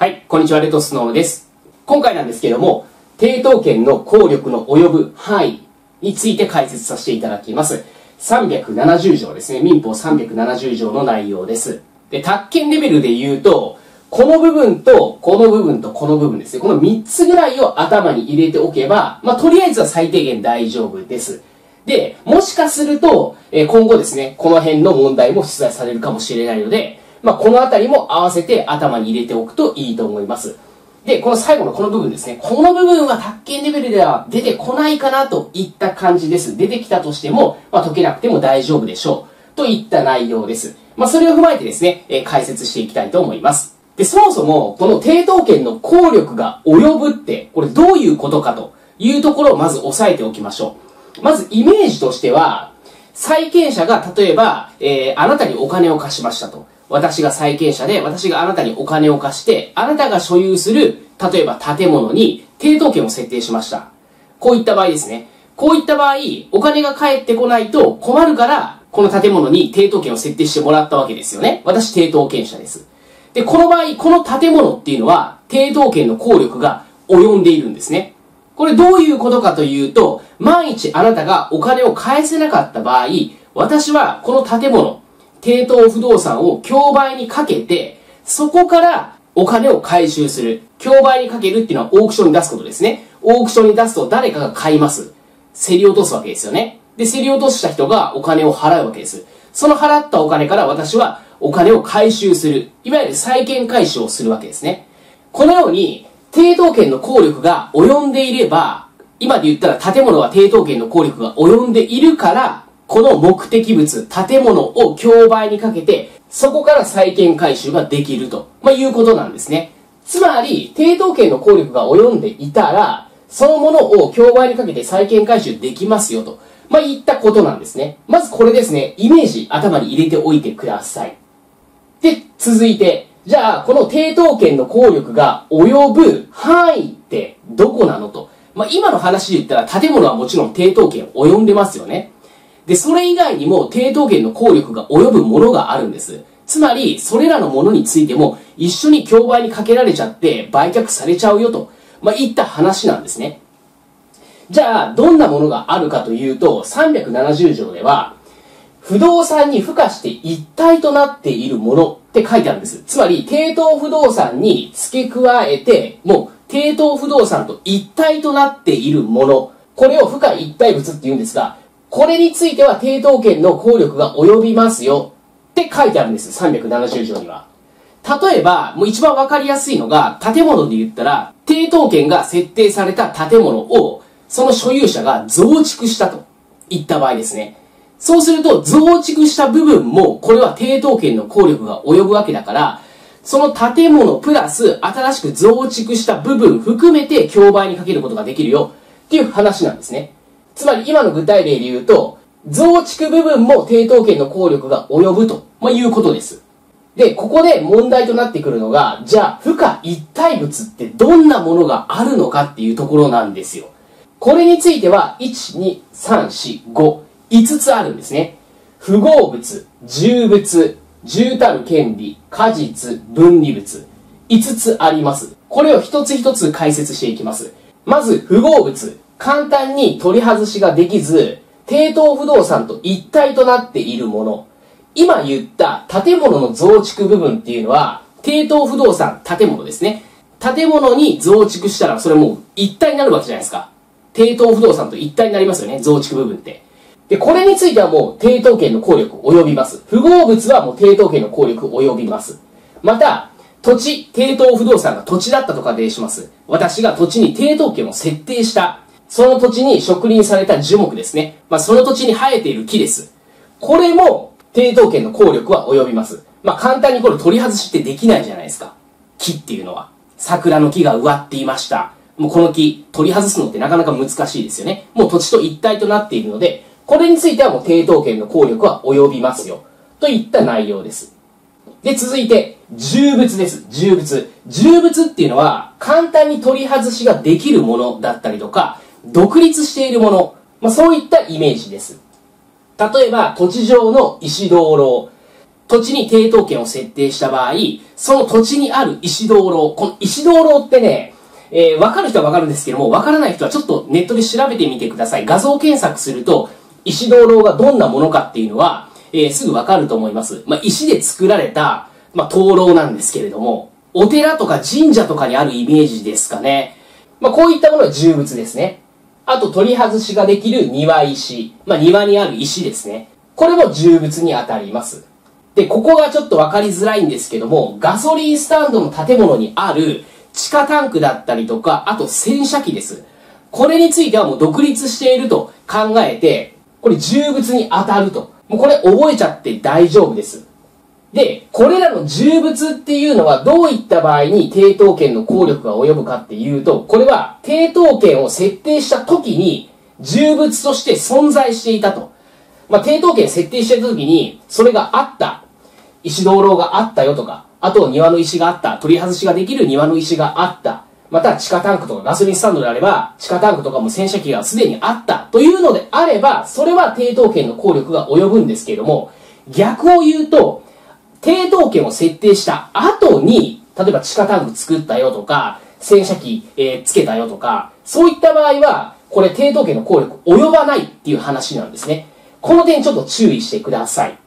はい、こんにちは、レトスノーです。今回なんですけども、抵当権の効力の及ぶ範囲について解説させていただきます。370条ですね。民法370条の内容です。で、宅建レベルで言うと、この部分と、この部分と、この部分ですね。この3つぐらいを頭に入れておけば、まあ、とりあえずは最低限大丈夫です。で、もしかすると、え今後ですね、この辺の問題も出題されるかもしれないので、まあ、このあたりも合わせて頭に入れておくといいと思います。で、この最後のこの部分ですね。この部分は宅建レベルでは出てこないかなといった感じです。出てきたとしても、まあ、解けなくても大丈夫でしょう。といった内容です。まあ、それを踏まえてですね、えー、解説していきたいと思います。で、そもそも、この抵当権の効力が及ぶって、これどういうことかというところをまず押さえておきましょう。まずイメージとしては、債権者が例えば、えー、あなたにお金を貸しましたと。私が債権者で、私があなたにお金を貸して、あなたが所有する、例えば建物に抵当権を設定しました。こういった場合ですね。こういった場合、お金が返ってこないと困るから、この建物に抵当権を設定してもらったわけですよね。私、抵当権者です。で、この場合、この建物っていうのは、抵当権の効力が及んでいるんですね。これどういうことかというと、万一あなたがお金を返せなかった場合、私はこの建物、抵当不動産を競売にかけて、そこからお金を回収する。競売にかけるっていうのはオークションに出すことですね。オークションに出すと誰かが買います。競り落とすわけですよね。で、競り落とした人がお金を払うわけです。その払ったお金から私はお金を回収する。いわゆる債権回収をするわけですね。このように、抵当権の効力が及んでいれば、今で言ったら建物は抵当権の効力が及んでいるから、この目的物、建物を競売にかけて、そこから債権回収ができると、まあ、いうことなんですね。つまり、抵当権の効力が及んでいたら、そのものを競売にかけて債権回収できますよと、まあ、いったことなんですね。まずこれですね、イメージ頭に入れておいてください。で、続いて、じゃあ、この抵当権の効力が及ぶ範囲ってどこなのと。まあ、今の話で言ったら建物はもちろん抵当権及んでますよね。で、それ以外にも抵当権の効力が及ぶものがあるんです。つまり、それらのものについても一緒に競売にかけられちゃって売却されちゃうよと、まあ、いった話なんですね。じゃあ、どんなものがあるかというと、370条では、不動産に付加して一体となっているものって書いてあるんです。つまり、抵当不動産に付け加えて、もう、抵当不動産と一体となっているもの、これを付加一体物って言うんですが、これについては抵当権の効力が及びますよって書いてあるんです。370条には。例えば、もう一番わかりやすいのが、建物で言ったら、抵当権が設定された建物を、その所有者が増築したといった場合ですね。そうすると、増築した部分も、これは抵当権の効力が及ぶわけだから、その建物プラス新しく増築した部分含めて競売にかけることができるよっていう話なんですね。つまり今の具体例で言うと、増築部分も抵当権の効力が及ぶと、まあ、いうことです。で、ここで問題となってくるのが、じゃあ、負荷一体物ってどんなものがあるのかっていうところなんですよ。これについては、1、2、3、4、5、5つあるんですね。符合物、重物、重たる権利、果実、分離物。5つあります。これを一つ一つ解説していきます。まず、符合物。簡単に取り外しができず、抵当不動産と一体となっているもの。今言った建物の増築部分っていうのは、抵当不動産、建物ですね。建物に増築したらそれもう一体になるわけじゃないですか。抵当不動産と一体になりますよね、増築部分って。で、これについてはもう抵当権の効力及びます。不合物はもう抵当権の効力及びます。また、土地、抵当不動産が土地だったと仮定します。私が土地に抵当権を設定した。その土地に植林された樹木ですね。まあ、その土地に生えている木です。これも、抵当権の効力は及びます。まあ、簡単にこれ取り外しってできないじゃないですか。木っていうのは。桜の木が植わっていました。もうこの木、取り外すのってなかなか難しいですよね。もう土地と一体となっているので、これについてはもう抵当権の効力は及びますよ。といった内容です。で、続いて、重物です。重物。重物っていうのは、簡単に取り外しができるものだったりとか、独立しているもの、まあ、そういったイメージです。例えば、土地上の石灯籠。土地に抵当権を設定した場合、その土地にある石道路、この石道路ってね、えー、わかる人はわかるんですけども、わからない人はちょっとネットで調べてみてください。画像検索すると、石道路がどんなものかっていうのは、えー、すぐわかると思います。まあ、石で作られた、まあ、灯籠なんですけれども、お寺とか神社とかにあるイメージですかね。まあ、こういったものは重物ですね。あと取り外しができる庭石。まあ、庭にある石ですね。これも重物に当たります。で、ここがちょっとわかりづらいんですけども、ガソリンスタンドの建物にある地下タンクだったりとか、あと洗車機です。これについてはもう独立していると考えて、これ重物に当たると。もうこれ覚えちゃって大丈夫です。で、これらの重物っていうのはどういった場合に抵当権の効力が及ぶかっていうと、これは抵当権を設定した時に重物として存在していたと。まあ、抵当権設定してた時に、それがあった。石道路があったよとか、あと庭の石があった。取り外しができる庭の石があった。また地下タンクとかガソリンスタンドであれば、地下タンクとかも洗車機がすでにあったというのであれば、それは抵当権の効力が及ぶんですけれども、逆を言うと、抵当権を設定した後に、例えば地下タンク作ったよとか、洗車機、えー、つけたよとか、そういった場合は、これ抵当権の効力及ばないっていう話なんですね。この点ちょっと注意してください。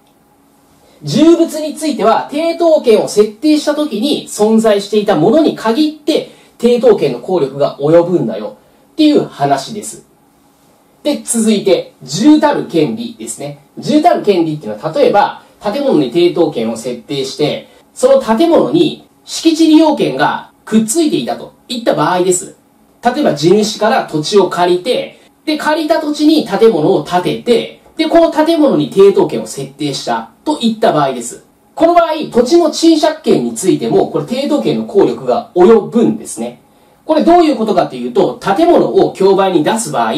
重物については、抵当権を設定した時に存在していたものに限って、抵当権の効力が及ぶんだよっていう話です。で、続いて、重たる権利ですね。重たる権利っていうのは、例えば、建物に抵当権を設定して、その建物に敷地利用権がくっついていたといった場合です。例えば、地主から土地を借りて、で、借りた土地に建物を建てて、で、この建物に抵当権を設定したといった場合です。この場合、土地の賃借権についても、これ抵当権の効力が及ぶんですね。これどういうことかというと、建物を競売に出す場合、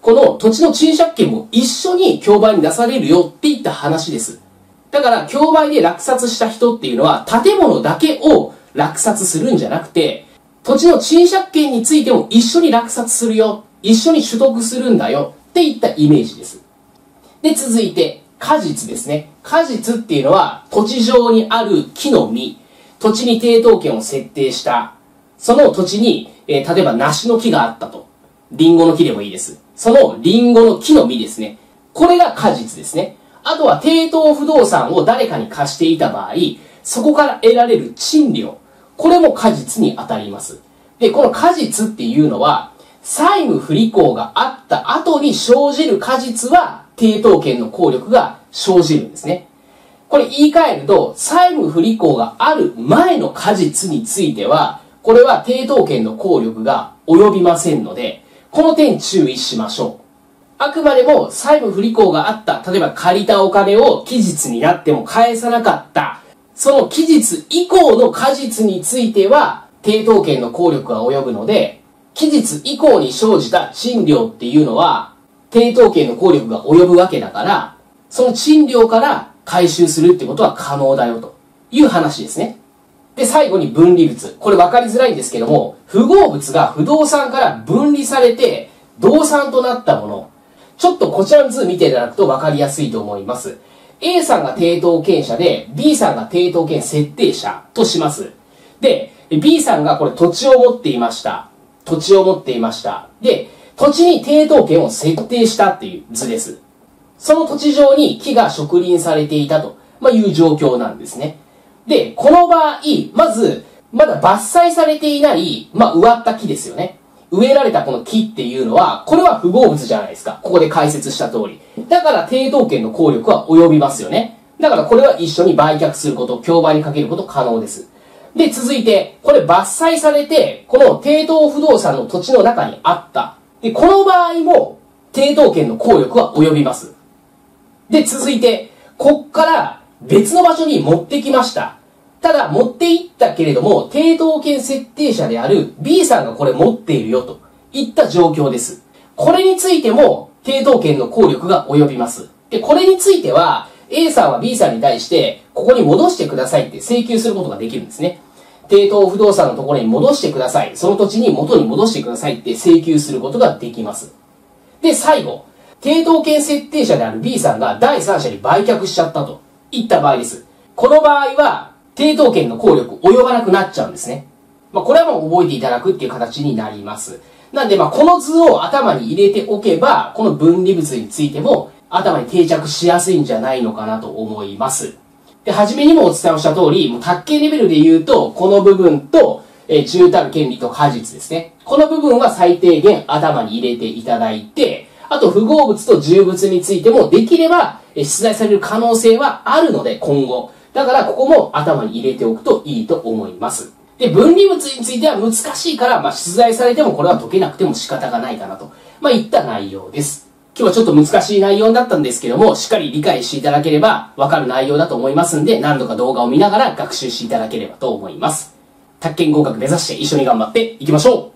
この土地の賃借権も一緒に競売に出されるよっていった話です。だから、競売で落札した人っていうのは、建物だけを落札するんじゃなくて、土地の賃借権についても一緒に落札するよ、一緒に取得するんだよっていったイメージです。で、続いて、果実ですね。果実っていうのは、土地上にある木の実、土地に抵当権を設定した、その土地に、えー、例えば梨の木があったと。リンゴの木でもいいです。そのリンゴの木の実ですね。これが果実ですね。あとは抵当不動産を誰かに貸していた場合、そこから得られる賃料。これも果実に当たります。で、この果実っていうのは、債務不履行があった後に生じる果実は抵当権の効力が生じるんですね。これ言い換えると、債務不履行がある前の果実については、これは抵当権の効力が及びませんので、この点注意しましょう。あくまでも債務不履行があった、例えば借りたお金を期日になっても返さなかった、その期日以降の果実については、抵当権の効力が及ぶので、期日以降に生じた賃料っていうのは、抵当権の効力が及ぶわけだから、その賃料から回収するってことは可能だよという話ですね。で、最後に分離物。これ分かりづらいんですけども、符号物が不動産から分離されて、動産となったもの。ちょっとこちらの図見ていただくと分かりやすいと思います。A さんが抵当権者で、B さんが抵当権設定者とします。で、B さんがこれ土地を持っていました。土地を持っていました。で、土地に抵当権を設定したっていう図です。その土地上に木が植林されていたと、まいう状況なんですね。で、この場合、まず、まだ伐採されていない、まあ、植わった木ですよね。植えられたこの木っていうのは、これは不合物じゃないですか。ここで解説した通り。だから、抵当権の効力は及びますよね。だから、これは一緒に売却すること、競売にかけること可能です。で、続いて、これ伐採されて、この抵当不動産の土地の中にあったで、この場合も、抵当権の効力は及びます。で、続いて、こっから別の場所に持ってきました。ただ、持っていったけれども、抵当権設定者である B さんがこれ持っているよといった状況です。これについても、抵当権の効力が及びます。で、これについては、A さんは B さんに対して、ここに戻してくださいって請求することができるんですね。抵当不動産のところに戻してください。その土地に元に戻してくださいって請求することができます。で、最後、抵当権設定者である B さんが第三者に売却しちゃったといった場合です。この場合は、抵当権の効力及ばなくなっちゃうんですね。まあ、これはもう覚えていただくっていう形になります。なんで、まあ、この図を頭に入れておけば、この分離物についても頭に定着しやすいんじゃないのかなと思います。で、はじめにもお伝えをした通り、もう卓形レベルで言うと、この部分と、えー、重たる権利と果実ですね。この部分は最低限頭に入れていただいて、あと符号物と重物についてもできれば、え出題される可能性はあるので、今後。だから、ここも頭に入れておくといいと思います。で、分離物については難しいから、まあ、出題されてもこれは解けなくても仕方がないかなと、まあ、いった内容です。今日はちょっと難しい内容だったんですけども、しっかり理解していただければわかる内容だと思いますんで、何度か動画を見ながら学習していただければと思います。宅建合格目指して一緒に頑張っていきましょう